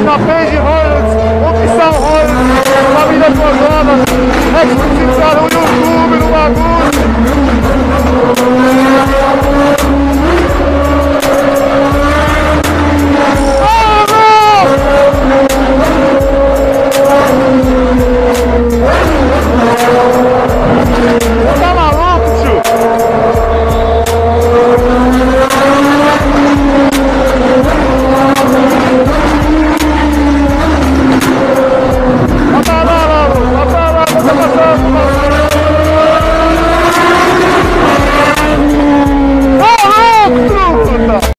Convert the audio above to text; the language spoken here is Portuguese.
na página